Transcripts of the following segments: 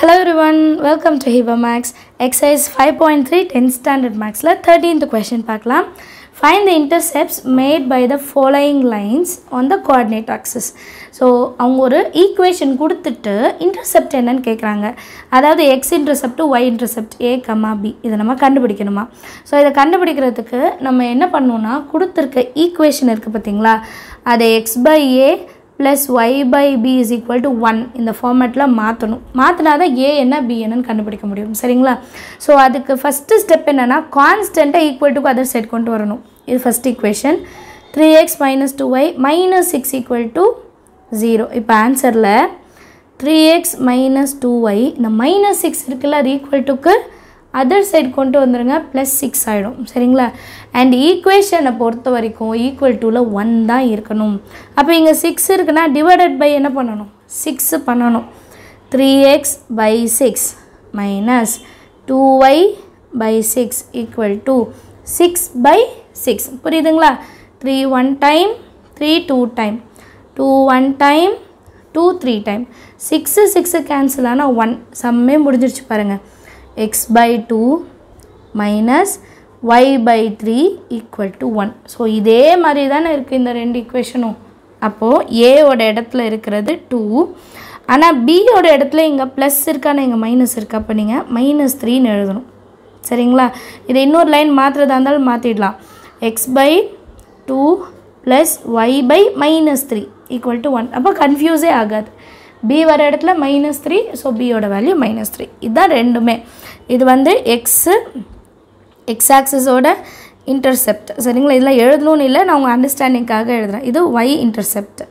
Hello one welcome to Hiba maths exercise five point three tenth standard மேக்ஸில் thirteenth question பார்க்கலாம். Find the intercepts made by the following lines on the coordinate axes so அவங்க ஒரு equation கொடுத்துட்டு intercept என்னன்னு கேட்குறாங்க அதாவது X intercept Y intercept A comma B இதை நம்ம கண்டுபிடிக்கணுமா? ஸோ இதை கண்டுபிடிக்கிறதுக்கு நம்ம என்ன பண்ணணும்னா கொடுத்துருக்க ஈக்குவேஷன் இருக்குது பார்த்தீங்களா? அதை X by A plus Y by B is equal to one இந்த ஃபார்மேட்டில் மாற்றணும் மாற்றினா தான் ஏ என்ன பி என்னன்னு கண்டுபிடிக்க முடியும். சரிங்களா? ஸோ அதுக்கு ஃபஸ்ட்டு ஸ்டெப் என்னென்னா கான்ஸ்டண்ட்டாக ஈக்குவல் டு அதர் சைட் கொண்டு வரணும். இது first equation three x minus two y minus six equal to zero இப்போ ஆன்சரில் three x minus two y இந்த மைனஸ் சிக்ஸ் இருக்குல்ல அது ஈக்குவல் டுக்கு அதர் சைடு கொண்டு வந்துடுங்க ப்ளஸ் சிக்ஸ் ஆகிடும் சரிங்களா? அண்ட் ஈக்குவேஷனை பொறுத்த வரைக்கும் ஈக்குவல் டூவில் ஒன் தான் இருக்கணும். அப்போ இங்கே சிக்ஸ் இருக்குன்னா டிவைடட் பை என்ன பண்ணணும்? சிக்ஸு பண்ணணும். Three x by six minus two y by six equal to six by six புரியுதுங்களா? Three one time three two time two one time two three time six six cancel ஆனால் one சம்மே முடிஞ்சிருச்சு பாருங்கள் x by two minus y by three equal to one so இதே மாதிரி தானே இருக்குது இந்த ரெண்டு ஈக்குவேஷனும் அப்போது ஏவோட இடத்துல இருக்கிறது டூ ஆனால் பியோட இடத்துல இங்கே ப்ளஸ் இருக்கான இங்கே மைனஸ் இருக்கா? அப்போ நீங்கள் மைனஸ் த்ரீன்னு எழுதணும். சரிங்களா? இது இன்னொரு லைன் மாற்றுறதா இருந்தாலும் மாற்றிடலாம் x by two plus y by minus three equal to one அப்போ கன்ஃபியூஸே ஆகாது. பி வர இடத்துல மைனஸ் த்ரீ ஸோ பியோட வேல்யூ மைனஸ் த்ரீ இதுதான் ரெண்டுமே. இது வந்து எக்ஸு எக்ஸ் ஆக்சஸோட இன்டர்செப்ட் சரிங்களா? இதெல்லாம் எழுதணும்னு இல்லை நான் உங்கள் அண்டர்ஸ்டாண்டிங்காக எழுதுகிறேன் இது ஒய் இன்டர்செப்ட்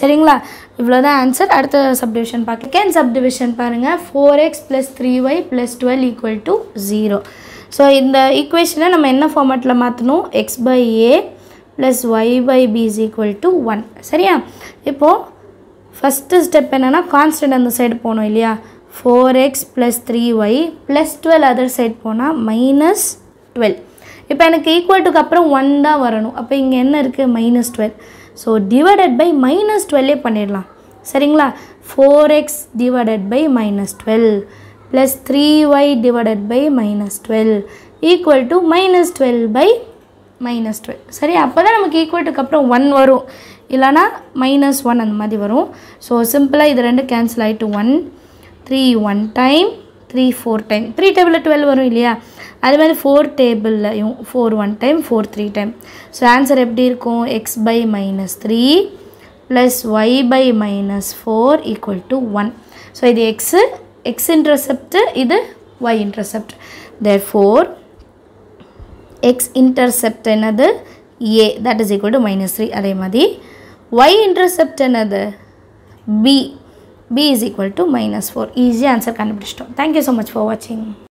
சரிங்களா? இவ்வளோதான் ஆன்சர் அடுத்த சப்டிவிஷன் பார்க்க செகண்ட் சப்டிவிஷன் பாருங்கள் four x plus three y plus twelve equal to zero so இந்த ஈக்குவேஷனை நம்ம என்ன ஃபார்மேட்டில் மாற்றணும் x by a plus y by b is equal to one சரியா? இப்போது ஃபஸ்ட்டு ஸ்டெப் என்னென்னா கான்ஸ்டன்ட் அந்த சைடு போகணும் இல்லையா? Four x plus three y plus twelve other side போனால் மைனஸ் டுவெல் இப்போ எனக்கு ஈக்குவல் டுக்கு அப்புறம் ஒன் தான் வரணும். அப்போ இங்கே என்ன இருக்குது minus twelve so divided by minus டுவெல்லே பண்ணிடலாம். சரிங்களா? Four x divided by minus twelve plus three y divided by minus twelve equal to minus twelve by minus twelve சரி அப்போ தான் நமக்கு ஈக்குவல்ட்டுக்கு அப்புறம் ஒன் வரும். இல்லைனா மைனஸ் ஒன் அந்த மாதிரி வரும். ஸோ சிம்பிளாக இது ரெண்டு கேன்சல் ஆகிட்டு one three one time three four time three டேபிளில் டுவெல் வரும் இல்லையா? அது மாதிரி four டேபிள்லையும் four one time four three time so answer எப்படி இருக்கும்? X by minus three plus y by minus four equal to one so இது x X intercept இது y intercept there four x intercept என்னது? A that is equal to minus three அதே மாதிரி Y intercept என்னது? B b is equal to minus four ஈஸியாக answer கண்டுபிடிச்சிட்டோம். Thank you so much for வாட்சிங்